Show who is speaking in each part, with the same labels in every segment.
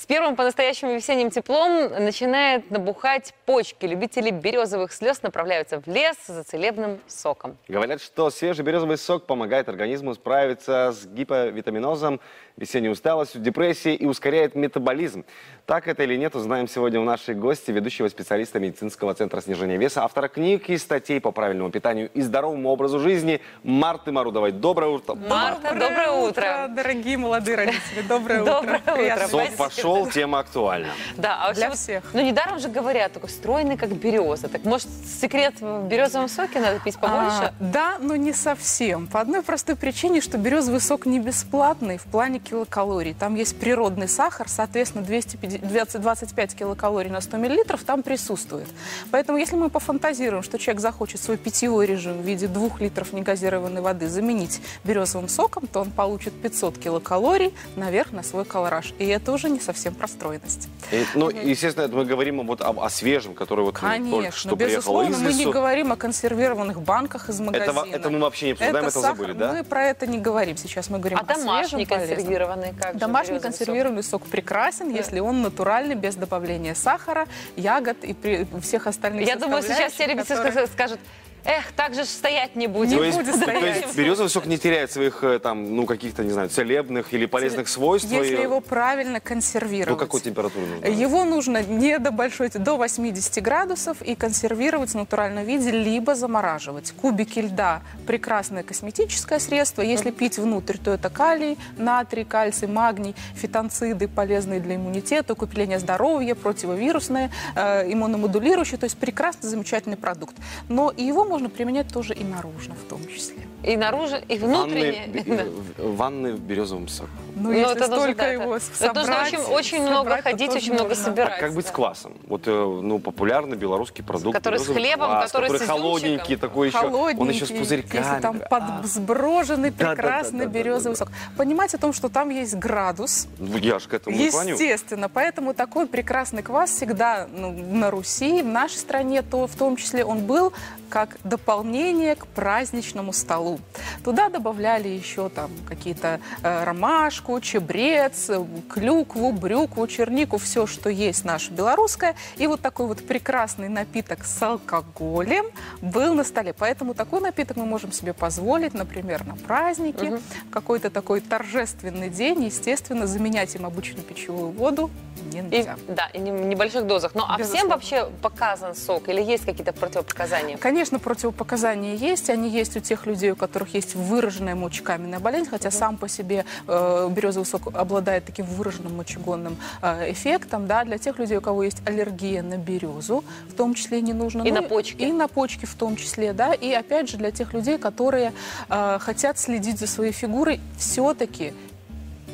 Speaker 1: С первым по-настоящему весенним теплом начинает набухать почки. Любители березовых слез направляются в лес за целебным соком.
Speaker 2: Говорят, что свежий березовый сок помогает организму справиться с гиповитаминозом, весенней усталостью, депрессией и ускоряет метаболизм. Так это или нет, узнаем сегодня у нашей гости, ведущего специалиста медицинского центра снижения веса, автора книг и статей по правильному питанию и здоровому образу жизни Марты Марудовой. Доброе утро.
Speaker 1: Марта, доброе утро.
Speaker 3: Дорогие молодые родители, доброе утро.
Speaker 1: Доброе утро.
Speaker 2: Сок
Speaker 1: Спасибо.
Speaker 2: Пошел, тема актуальна.
Speaker 1: Да, а
Speaker 3: Для всех.
Speaker 1: Ну, недаром же говорят, такой стройный, как береза. Так может, секрет в березовом соке надо пить побольше?
Speaker 3: А, да, но не совсем. По одной простой причине, что березовый сок не бесплатный в плане килокалорий. Там есть природный сахар, соответственно, 250 225 килокалорий на 100 миллилитров там присутствует. Поэтому, если мы пофантазируем, что человек захочет свой питьевой режим в виде 2 литров негазированной воды заменить березовым соком, то он получит 500 килокалорий наверх на свой колораж. И это уже не совсем про стройность.
Speaker 2: И, ну, естественно, это мы говорим вот об- о, свежем, который вот только
Speaker 3: Конечно,
Speaker 2: что приехал
Speaker 3: безусловно,
Speaker 2: из
Speaker 3: мы не
Speaker 2: лесу.
Speaker 3: говорим о консервированных банках из магазина.
Speaker 2: Это, это мы вообще не обсуждаем, это,
Speaker 3: сахар.
Speaker 2: забыли, да?
Speaker 3: Мы про это не говорим сейчас, мы говорим
Speaker 1: А
Speaker 3: о свежем,
Speaker 1: домашний консервированный как же,
Speaker 3: Домашний
Speaker 1: березовый сок?
Speaker 3: консервированный сок прекрасен, если он натуральный, без добавления сахара, ягод и при- всех остальных
Speaker 1: Я думаю, сейчас все ребята
Speaker 3: которые-
Speaker 1: скажут, эх, так же ж стоять не
Speaker 3: Не
Speaker 1: будем.
Speaker 2: То есть,
Speaker 3: будет
Speaker 2: то
Speaker 3: стоять.
Speaker 2: есть березовый сок не теряет своих э, там, ну, каких-то, не знаю, целебных или полезных свойств?
Speaker 3: Если
Speaker 2: и-
Speaker 3: его правильно
Speaker 2: Ну,
Speaker 3: консервировать.
Speaker 2: какой температуры нужно?
Speaker 3: Его нужно не до большой, до 80 градусов и консервировать в натуральном виде, либо замораживать. Кубики льда – прекрасное косметическое средство. Если пить внутрь, то это калий, натрий, кальций, магний, фитонциды, полезные для иммунитета, укрепление здоровья, противовирусные, э, иммуномодулирующие. То есть прекрасный, замечательный продукт. Но и его можно применять тоже и наружно в том числе.
Speaker 1: И наружу, и
Speaker 2: Ванны,
Speaker 1: внутренне.
Speaker 2: бе-
Speaker 1: Да.
Speaker 2: в- ванны в березовом соку.
Speaker 3: Ну,
Speaker 1: Ну,
Speaker 3: если
Speaker 1: это нужно,
Speaker 3: столько
Speaker 1: да,
Speaker 3: его
Speaker 1: это-
Speaker 3: собрать,
Speaker 1: это нужно очень- очень много
Speaker 3: собрать,
Speaker 1: ходить, очень много
Speaker 3: нужно.
Speaker 1: собирать.
Speaker 2: А как быть с квасом? Вот, э, ну, популярный белорусский продукт.
Speaker 1: Который с хлебом,
Speaker 2: квас,
Speaker 1: который с
Speaker 2: холодненький, такой еще. Он еще с пузырьками.
Speaker 3: если там
Speaker 2: А,
Speaker 3: подсброженный
Speaker 2: Да, да, да,
Speaker 3: прекрасный
Speaker 2: да, да,
Speaker 3: березовый
Speaker 2: да,
Speaker 3: сок. Понимать о том, что там есть градус,
Speaker 2: ну, Я же к этому
Speaker 3: естественно, поэтому такой прекрасный квас всегда ну, на Руси, в нашей стране, то в том числе он был как дополнение к праздничному столу. Туда добавляли еще там какие-то э, ромашку, чебрец, э, клюкву, брюкву, чернику, все, что есть наше белорусское. И вот такой вот прекрасный напиток с алкоголем был на столе. Поэтому такой напиток мы можем себе позволить, например, на празднике, какой-то такой торжественный день. Естественно, заменять им обычную пищевую воду не
Speaker 1: И,
Speaker 3: нельзя.
Speaker 1: да, и в небольших дозах. Ну, а всем вообще показан сок или есть какие-то противопоказания?
Speaker 3: Конечно, противопоказания есть. Они есть у тех людей, у которых есть выраженная мочекаменная болезнь, хотя сам по себе э, березовый сок обладает таким выраженным мочегонным э, эффектом. Да, для тех людей, у кого есть аллергия на березу, в том числе не нужно.
Speaker 1: И
Speaker 3: Ну
Speaker 1: на почки.
Speaker 3: И на почки в том числе, да. И опять же для тех людей, которые э, хотят следить за своей фигурой, все-таки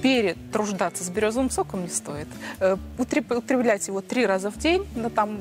Speaker 3: перетруждаться с березовым соком не стоит. Э, Употреблять его три раза в день, но там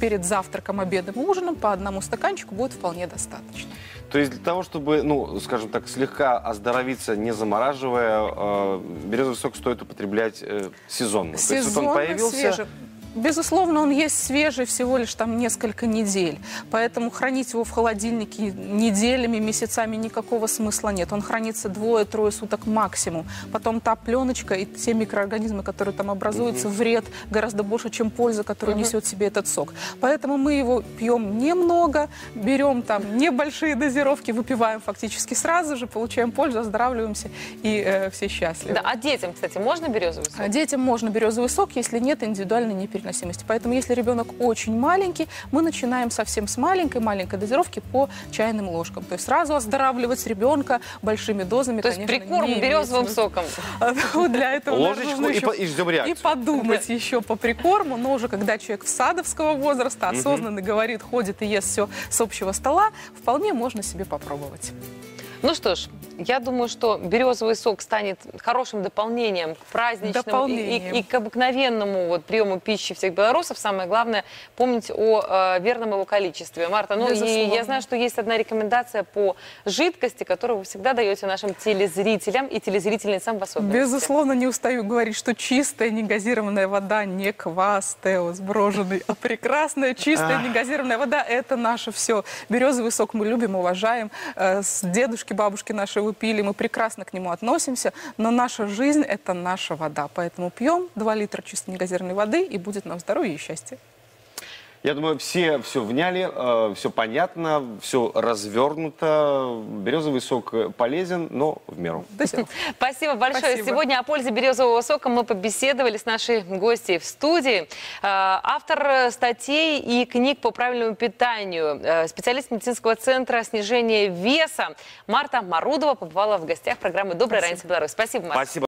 Speaker 3: перед завтраком, обедом и ужином по одному стаканчику будет вполне достаточно.
Speaker 2: То есть для того, чтобы, ну, скажем так, слегка оздоровиться, не замораживая, э, березовый сок стоит употреблять э, сезонно. То есть вот он
Speaker 3: Сезонно,
Speaker 2: появился,
Speaker 3: свежий. Безусловно, он есть свежий всего лишь там несколько недель. Поэтому хранить его в холодильнике неделями, месяцами никакого смысла нет. Он хранится двое-трое суток максимум. Потом та пленочка и те микроорганизмы, которые там образуются, вред гораздо больше, чем польза, которую несет в себе этот сок. Поэтому мы его пьем немного, берем там небольшие дозировки, выпиваем фактически сразу же, получаем пользу, оздоравливаемся и э, все счастливы.
Speaker 1: Да, а детям, кстати, можно березовый сок?
Speaker 3: А Детям можно березовый сок, если нет индивидуальной непереносимости. Поэтому, если ребенок очень маленький, мы начинаем совсем с маленькой-маленькой дозировки по чайным ложкам. То есть сразу оздоравливать ребенка большими дозами,
Speaker 1: То есть
Speaker 3: конечно,
Speaker 1: прикорм
Speaker 3: не имеет
Speaker 1: березовым соком.
Speaker 3: Вот Для этого
Speaker 2: ложечку и, по- и ждем
Speaker 3: и
Speaker 2: реакцию.
Speaker 3: подумать еще по прикорму, но уже когда человек в садовского возраста, осознанно говорит, ходит и ест все с общего стола, вполне можно себе попробовать.
Speaker 1: Ну что ж, я думаю, что березовый сок станет хорошим дополнением к праздничному и,
Speaker 3: Дополнением.
Speaker 1: и- и к обыкновенному вот, приему пищи всех белорусов. Самое главное помнить о э, верном его количестве. Марта, ну и
Speaker 3: Безусловно.
Speaker 1: я знаю, что есть одна рекомендация по жидкости, которую вы всегда даете нашим телезрителям и телезрительницам в особенности.
Speaker 3: Безусловно, не устаю говорить, что чистая негазированная вода не квас, Тео, сброженный, а прекрасная чистая негазированная вода – это наше все. Березовый сок мы любим, уважаем. Э, С дедушки, бабушки наши вы пили, мы прекрасно к нему относимся, но наша жизнь – это наша вода. Поэтому пьем 2 литра чисто негазированной воды, и будет нам здоровье и счастье.
Speaker 2: Я думаю, все все вняли, все понятно, все развернуто. Березовый сок полезен, но в меру.
Speaker 1: Спасибо большое.
Speaker 3: Спасибо.
Speaker 1: Сегодня о пользе березового сока мы побеседовали с нашей гостьей в студии. Э, Автор статей и книг по правильному питанию, э, специалист медицинского центра снижения веса Марта Марудова побывала в гостях программы «Доброе ранец, Беларусь». Спасибо, Марта.
Speaker 2: Спасибо.